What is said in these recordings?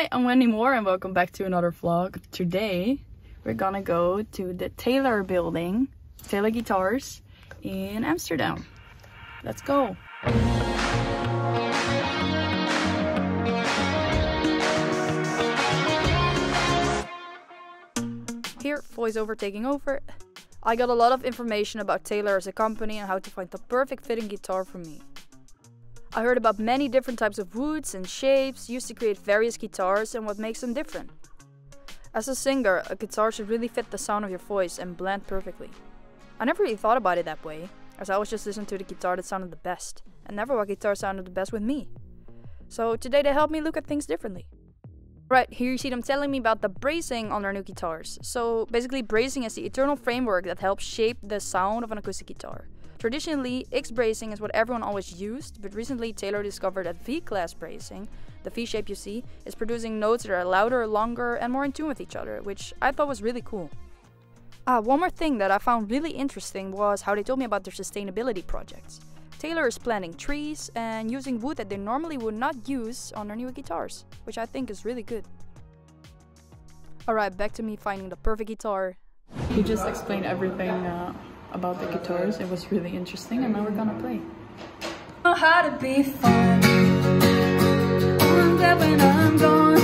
Hi, I'm Wendy Moore and welcome back to another vlog. Today, we're gonna go to the Taylor building, Taylor Guitars in Amsterdam. Let's go. Here, voiceover taking over. I got a lot of information about Taylor as a company and how to find the perfect fitting guitar for me. I heard about many different types of woods and shapes used to create various guitars and what makes them different. As a singer, a guitar should really fit the sound of your voice and blend perfectly. I never really thought about it that way, as I always just listened to the guitar that sounded the best, and never what guitar sounded the best with me. So today they helped me look at things differently. Right, here you see them telling me about the bracing on their new guitars. So basically bracing is the internal framework that helps shape the sound of an acoustic guitar. Traditionally, X bracing is what everyone always used, but recently Taylor discovered that V-class bracing, the V shape you see, is producing notes that are louder, longer, and more in tune with each other, which I thought was really cool. Ah, one more thing that I found really interesting was how they told me about their sustainability projects. Taylor is planting trees and using wood that they normally would not use on their new guitars, which I think is really good. Alright, back to me finding the perfect guitar. He just explained everything uh, about the guitars. It was really interesting and now we're gonna play. Know how to be fun. I'm glad when I'm gone,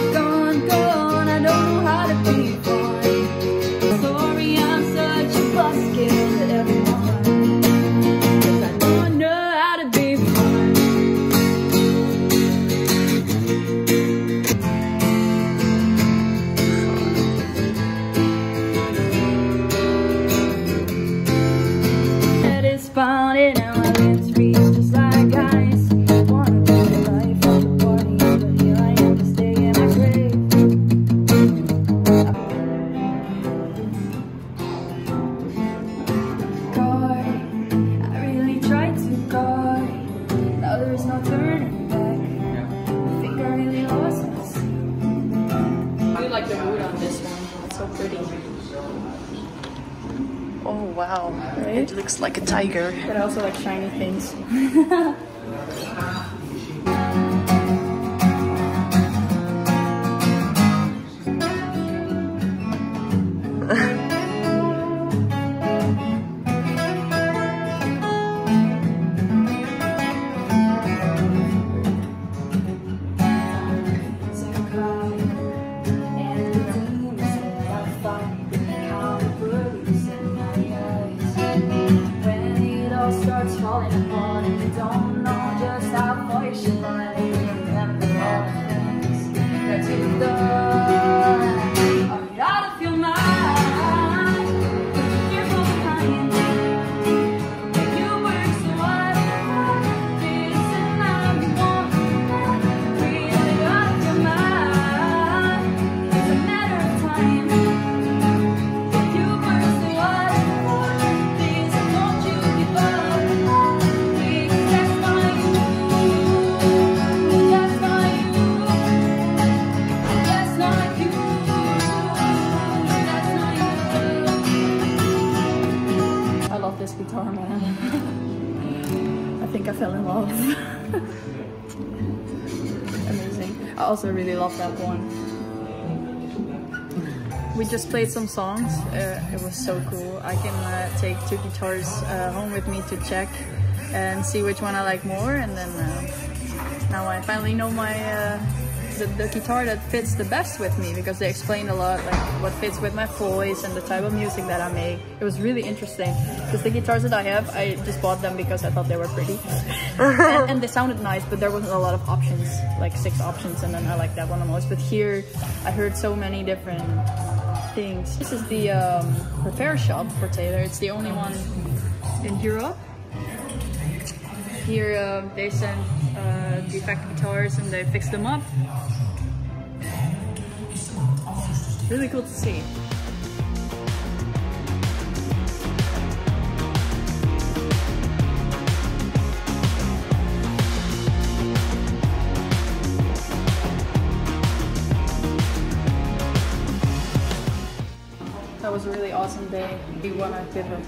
wow, Right? it looks like a tiger. But I also like shiny things. Falling and you don't know just how far you should run. Think I fell in love. Amazing. I also really love that one. We just played some songs. Uh, it was so cool. I can uh, take two guitars uh, home with me to check and see which one I like more. And then uh, now I finally know my uh, the, the guitar that fits the best with me because they explained a lot like what fits with my voice and the type of music that I make. It was really interesting because the guitars that I have, I just bought them because I thought they were pretty and, and they sounded nice, but there wasn't a lot of options, like six options, and then I like that one the most. But here, I heard so many different things. This is the um, repair shop for Taylor. It's the only one in Europe. Here, uh, they send uh, defective guitars and they fix them up. Really cool to see. That was a really awesome day. We want to give a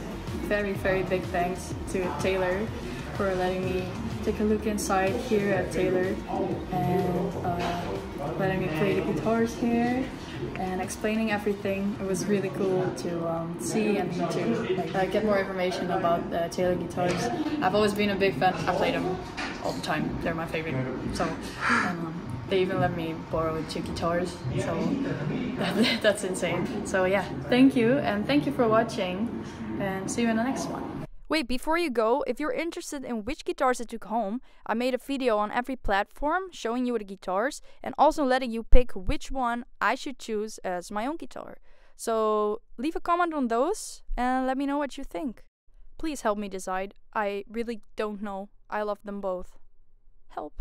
very, very big thanks to Taylor for letting me take a look inside here at Taylor and uh, letting me play the guitars here and explaining everything. It was really cool to um, see and to like, uh, get more information about uh, Taylor guitars. I've always been a big fan. I play them all the time. They're my favorite. So um, they even let me borrow two guitars. So that, that's insane. So yeah, thank you and thank you for watching and see you in the next one. Wait, before you go, if you're interested in which guitars I took home, I made a video on every platform showing you the guitars and also letting you pick which one I should choose as my own guitar. So leave a comment on those and let me know what you think. Please help me decide. I really don't know. I love them both. Help.